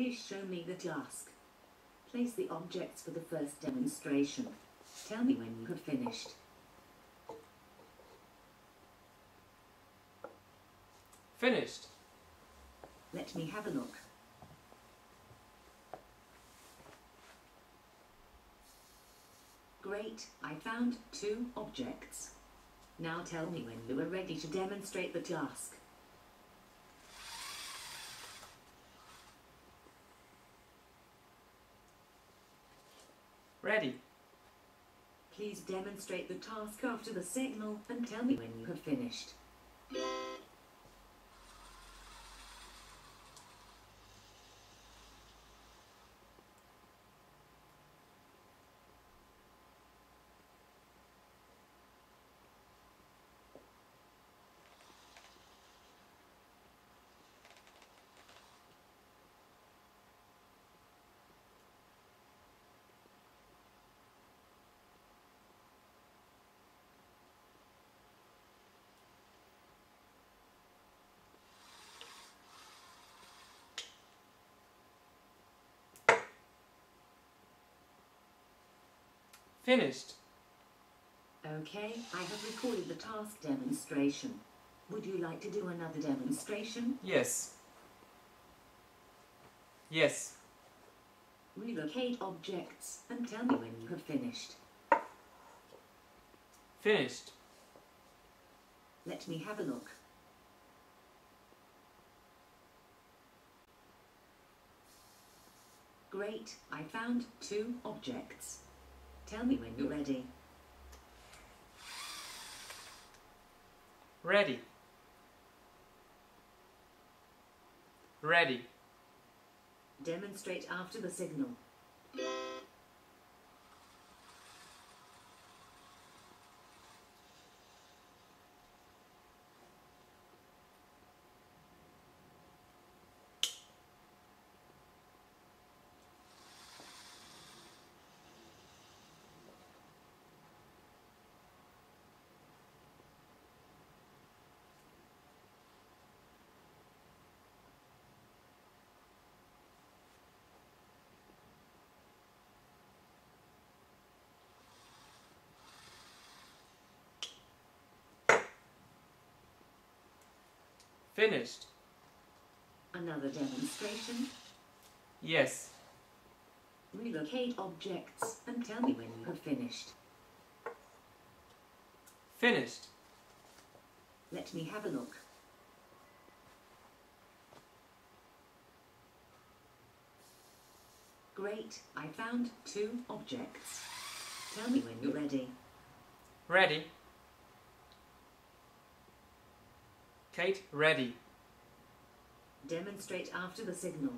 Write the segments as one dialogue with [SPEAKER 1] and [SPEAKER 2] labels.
[SPEAKER 1] Please show me the task. Place the objects for the first demonstration. Tell me when you have finished.
[SPEAKER 2] Finished.
[SPEAKER 1] Let me have a look. Great, I found two objects. Now tell me when you are ready to demonstrate the task.
[SPEAKER 2] Ready.
[SPEAKER 1] Please demonstrate the task after the signal and tell me when you have finished.
[SPEAKER 2] Finished.
[SPEAKER 1] Okay, I have recorded the task demonstration. Would you like to do another demonstration?
[SPEAKER 2] Yes. Yes.
[SPEAKER 1] Relocate objects and tell me when you have finished.
[SPEAKER 2] Finished.
[SPEAKER 1] Let me have a look. Great, I found two objects. Tell me when you're ready.
[SPEAKER 2] Ready. Ready.
[SPEAKER 1] Demonstrate after the signal.
[SPEAKER 2] Finished.
[SPEAKER 1] Another demonstration.
[SPEAKER 2] Yes.
[SPEAKER 1] Relocate objects and tell me when you have finished.
[SPEAKER 2] Finished.
[SPEAKER 1] Let me have a look. Great, I found two objects. Tell me when you're ready.
[SPEAKER 2] Ready. Kate, ready.
[SPEAKER 1] Demonstrate after the signal.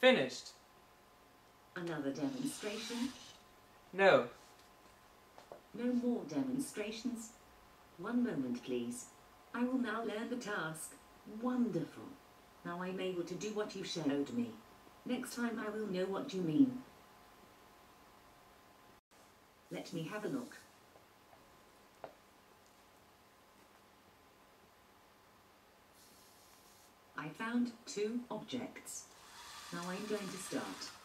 [SPEAKER 2] Finished.
[SPEAKER 1] Another demonstration.
[SPEAKER 2] No.
[SPEAKER 1] No more demonstrations. One moment, please. I will now learn the task. Wonderful. Now I'm able to do what you showed me. Next time I will know what you mean. Let me have a look. I found two objects. Now I'm going to start.